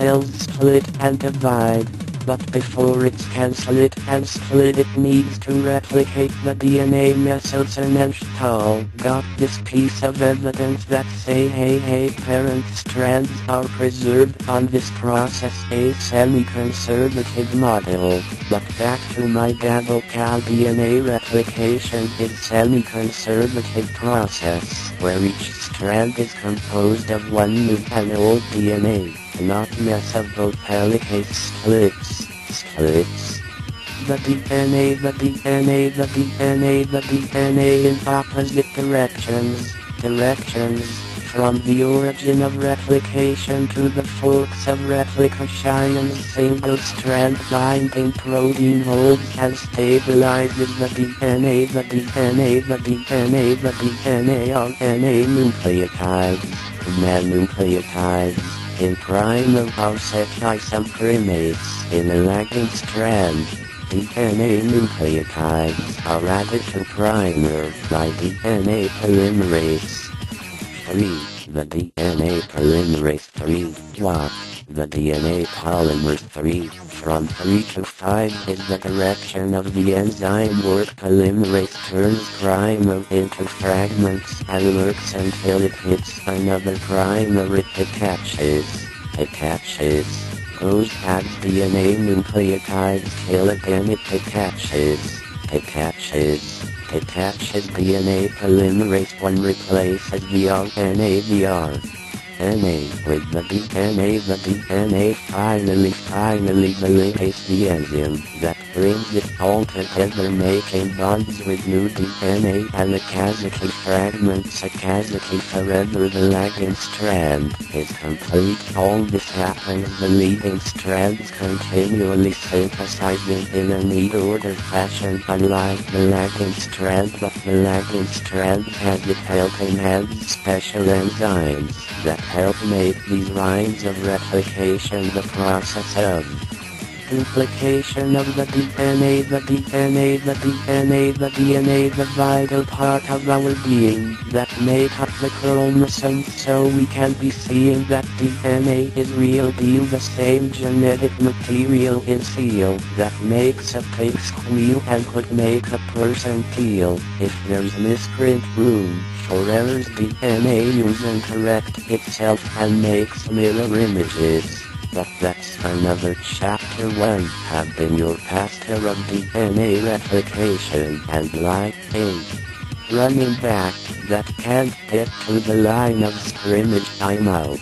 cells split and divide. But before it can split and split it needs to replicate the DNA Meselson and Stahl got this piece of evidence that say hey hey parent strands are preserved on this process a semi-conservative model. But back to my Gabocal DNA replication is semi-conservative process where each strand is composed of one new and old DNA not mess about helicase splits, splits. The DNA, the DNA, the DNA, the DNA in opposite directions, directions, from the origin of replication to the forks of replication single strand binding protein holds and stabilizes the DNA, the DNA, the DNA, the DNA RNA nucleotides, nucleotides in primer offset primase in a lagging strand. DNA nucleotides are added to primer by DNA polymerase 3. The DNA polymerase 3 block the DNA polymer 3 from 3 to 5 is the direction of the enzyme work polymerase turns primer into fragments and works until it hits another primer it attaches, attaches, goes adds DNA nucleotides till again it attaches, attaches, attaches DNA polymerase 1 replaces the RNA. DNA with the DNA the DNA finally finally the ligase the enzyme that brings it all together making bonds with new DNA and the Okazaki fragments a Okazaki forever the lagging strand. Is complete all this happens the leading strands continually synthesizing in a neat order fashion unlike the lagging strand but the lagging strand has it helping and special enzymes that help make these lines of replication the process of duplication of the DNA, the DNA, the DNA, the DNA, the vital part of our being that make up the chromosomes so we can be seeing that DNA is real being the same genetic material in seal that makes a pig squeal and could make a person peel if there's misprint room for errors DNA using correct itself and makes mirror images. But that's another chapter 1 have been your pastor of DNA replication and like a running back that can't get to the line of scrimmage I'm out.